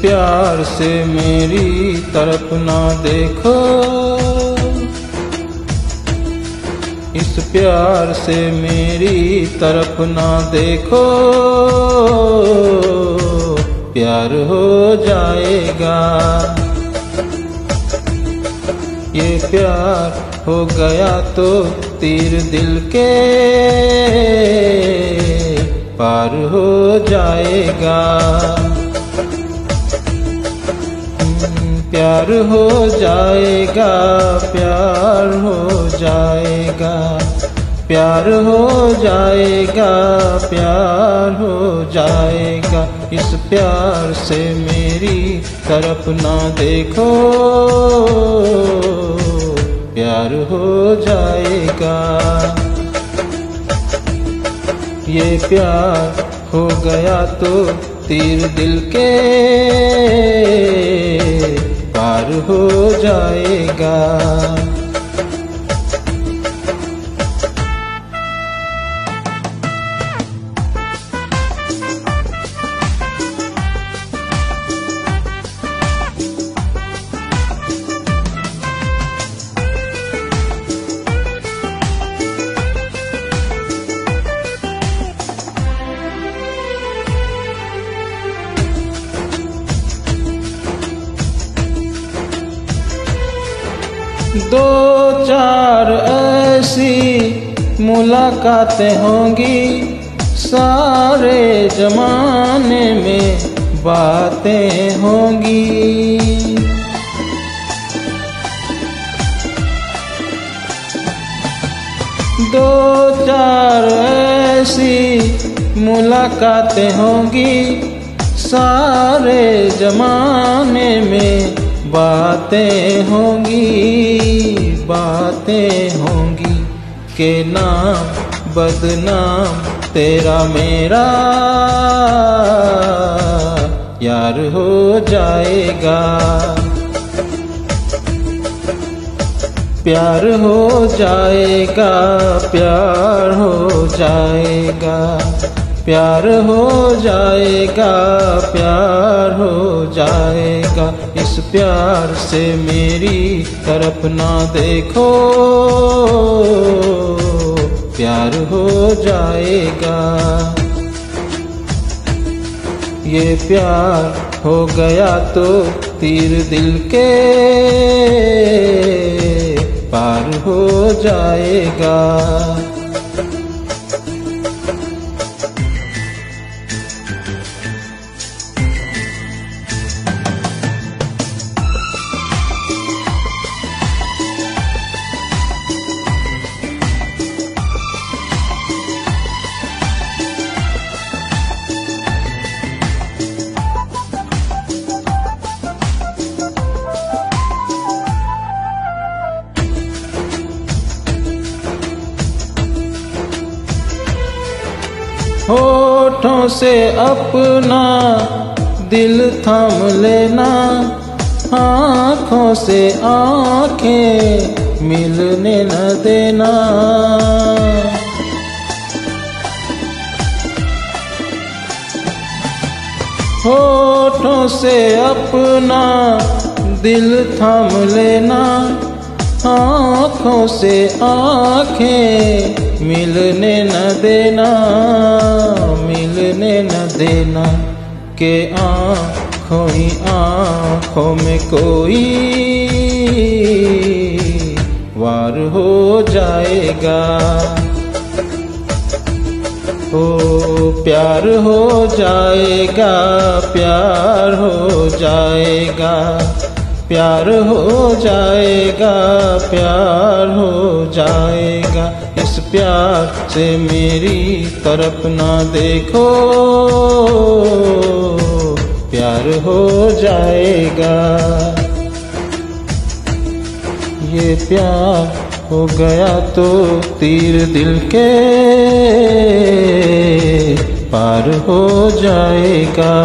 प्यार से मेरी तरफ़ ना देखो। इस प्यार से मेरी तरफ़ ना देखो। प्यार हो जाएगा। ये प्यार हो गया तो तीर दिल के पार हो जाएगा। प्यार हो जाएगा, प्यार हो जाएगा। प्यार हो जाएगा, प्यार हो जाएगा। इस प्यार से मेरी तरफ़ ना देखो। प्यार हो जाएगा। ये प्यार हो गया तो तीर दिल के। पार हो जाएगा। दो चार ऐसी मुलाकातें होंगी। सारे जमाने में बातें होंगी। दो चार ऐसी मुलाकातें होंगी। सारे जमाने में बातें होंगी बातें होंगी। के नाम, बदनाम, तेरा मेरा। यार हो जाएगा। प्यार हो जाएगा, प्यार हो जाएगा। प्यार हो जाएगा, प्यार हो जाएगा। इस प्यार से मेरी तरफ़ ना देखो। प्यार हो जाएगा। ये प्यार हो गया तो तीर दिल के। पार हो जाएगा। होठों से अपना दिल थाम लेना, आँखों से आँखें मिलने न देना। होठों से अपना दिल थाम लेना आँखों से आँखें मिलने न देना, मिलने न देना के आँखों ही आँखों में कोई वार हो जाएगा। ओ, प्यार हो जाएगा, प्यार हो जाएगा। प्यार हो जाएगा, प्यार हो जाएगा। इस प्यार से मेरी तरफ़ ना देखो। प्यार हो जाएगा। ये प्यार हो गया तो तीर दिल के। पार हो जाएगा।